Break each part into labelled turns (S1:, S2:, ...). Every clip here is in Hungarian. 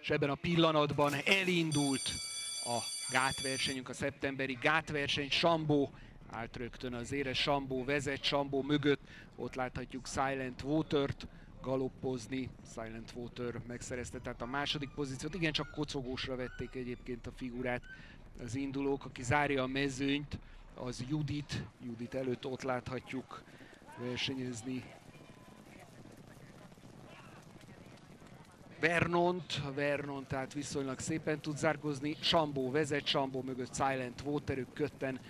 S1: és ebben a pillanatban elindult a gátversenyünk, a szeptemberi gátverseny. Sambó állt rögtön az ére, Sambó vezet, Sambó mögött, ott láthatjuk Silent Water-t galoppozni. Silent Water megszerezte tehát a második pozíciót. Igen, csak kocogósra vették egyébként a figurát az indulók. Aki zárja a mezőnyt, az Judit. Judit előtt ott láthatjuk versenyezni Vernont, Vernon tehát viszonylag szépen tud zárkozni, Sambó vezet, Sambó mögött Silent Water, ők kötten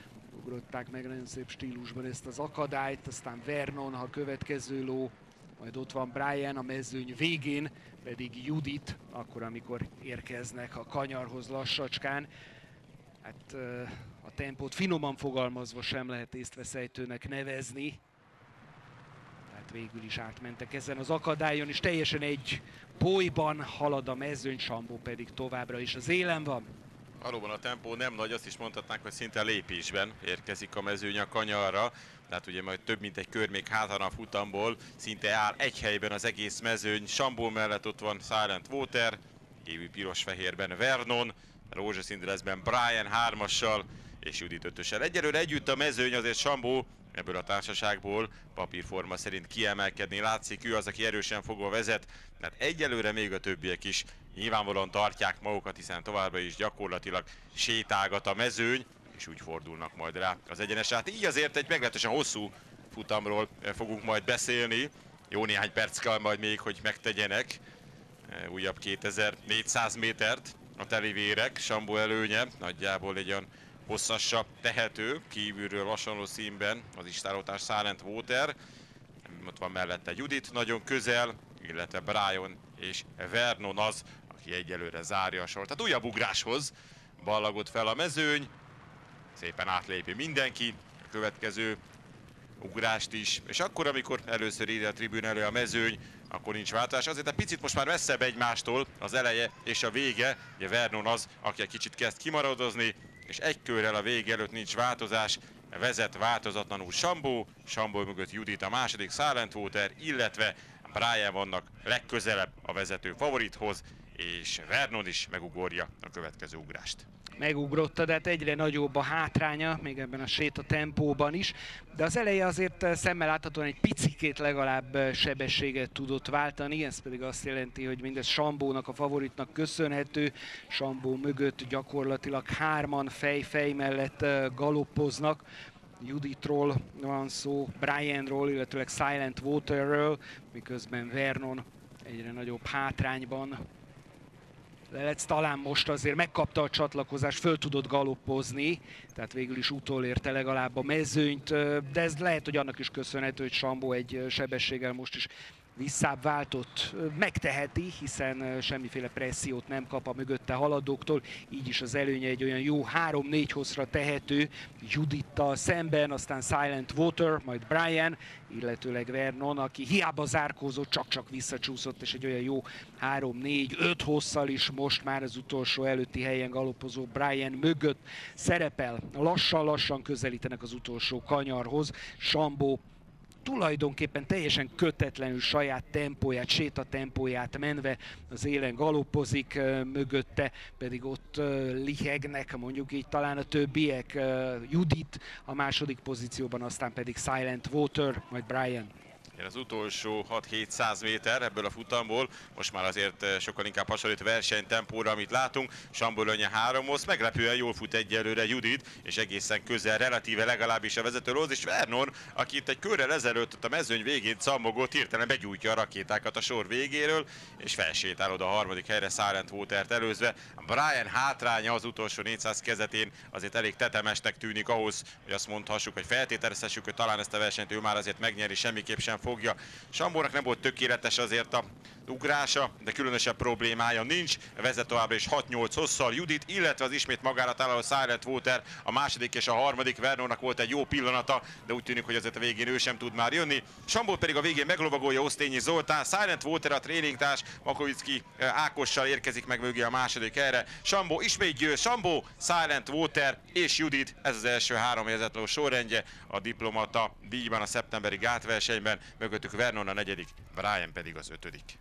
S1: ugrották meg nagyon szép stílusban ezt az akadályt, aztán Vernon, ha következő ló, majd ott van Brian a mezőny végén, pedig Judit, akkor amikor érkeznek a kanyarhoz lassacskán. Hát a tempót finoman fogalmazva sem lehet észtveszejtőnek nevezni, végül is átmentek ezen az akadályon, és teljesen egy bolyban halad a mezőny, Sambó pedig továbbra is az élen van.
S2: Valóban a tempó nem nagy, azt is mondhatnánk, hogy szinte lépésben érkezik a mezőny a kanyarra. Tehát ugye majd több mint egy kör még hátan a futamból, szinte áll egy helyben az egész mezőny. Sambó mellett ott van Silent Water, évű piros-fehérben Vernon, rózsaszín Brian hármassal, és Judit ötössel. Egyelőre együtt a mezőny, azért Sambó ebből a társaságból papírforma szerint kiemelkedni látszik. Ő az, aki erősen fogva vezet, mert egyelőre még a többiek is nyilvánvalóan tartják magukat, hiszen továbbra is gyakorlatilag sétálgat a mezőny, és úgy fordulnak majd rá az egyenes át. Így azért egy meglehetősen hosszú futamról fogunk majd beszélni. Jó néhány perc kell majd még, hogy megtegyenek újabb 2400 métert a telivérek, Sambó előnye, nagyjából egy olyan hosszassa tehető, kívülről hasonló színben az istálótás Silent Water. Ott van mellette Judit nagyon közel, illetve Brian és Vernon az, aki egyelőre zárja a sort. Tehát újabb ugráshoz ballagott fel a mezőny, szépen átlépi mindenki, a következő ugrást is, és akkor, amikor először ide a tribűn elő a mezőny, akkor nincs változás. Azért egy picit most már messzebb egymástól az eleje és a vége. Ugye Vernon az, aki egy kicsit kezd kimaradozni, és egy körrel a vég előtt nincs változás, vezet változatlanul Sambó, Sambó mögött Judit a második Silent Water, illetve Brian vannak legközelebb a vezető favorithoz, és Vernon is megugorja a következő ugrást
S1: megugrotta, de hát egyre nagyobb a hátránya, még ebben a séta tempóban is. De az eleje azért eh, szemmel láthatóan egy picikét legalább eh, sebességet tudott váltani, ez pedig azt jelenti, hogy mindez Sambónak, a favoritnak köszönhető. Sambó mögött gyakorlatilag hárman fej-fej mellett eh, galoppoznak. Juditról van szó, Brianról, illetőleg Silent Waterről, miközben Vernon egyre nagyobb hátrányban Lelec talán most azért megkapta a csatlakozást, föl tudott galoppozni, tehát végül is utolérte legalább a mezőnyt, de ez lehet, hogy annak is köszönhető, hogy Sambó egy sebességgel most is visszább váltott megteheti, hiszen semmiféle pressziót nem kap a mögötte haladóktól, így is az előnye egy olyan jó 3-4 hosszra tehető Judittal szemben, aztán Silent Water, majd Brian, illetőleg Vernon, aki hiába zárkózott, csak-csak visszacsúszott, és egy olyan jó 3-4-5 hosszal is most már az utolsó előtti helyen galopozó Brian mögött szerepel. Lassan-lassan közelítenek az utolsó kanyarhoz. Sambó tulajdonképpen teljesen kötetlenül saját tempóját, séta tempóját menve az élen galoppozik, mögötte pedig ott lihegnek, mondjuk így talán a többiek, Judit a második pozícióban, aztán pedig Silent Water, majd Brian
S2: az utolsó 6-700 méter ebből a futamból, most már azért eh, sokkal inkább hasonlít versenytempóra, amit látunk. Sambolonja háromhoz, meglepően jól fut egyelőre Judit, és egészen közel, relatíve legalábbis a vezetőlóz, és Vernon, aki itt egy körrel ezelőtt ott a mezőny végén cammogott, hirtelen begyújtja a rakétákat a sor végéről, és felsétál oda a harmadik helyre Silent Watert előzve. Brian hátránya az utolsó 400 kezetén azért elég tetemesnek tűnik ahhoz, hogy azt mondhassuk, hogy feltételezhessük, hogy talán ezt a versenyt ő már azért megnyeri, semmiképp sem fog fogja. Sambónak nem volt tökéletes azért a ugrása, de különösebb problémája nincs. Vezet továbbra is 6-8 hosszal Judit, illetve az ismét magára találó Silent Water, a második és a harmadik Vernónak volt egy jó pillanata, de úgy tűnik, hogy azért a végén ő sem tud már jönni. Sambó pedig a végén meglovagolja Osztényi Zoltán, Silent Water a tréningtárs, Makovicki eh, Ákossal érkezik meg mögé a második erre. Sambó ismét győz, Sambó, Silent Water és Judit, ez az első három helyezetló sorrendje a diplomata díjban a szeptemberi gátversenyben, mögöttük Vernon a negyedik, Brian pedig az ötödik.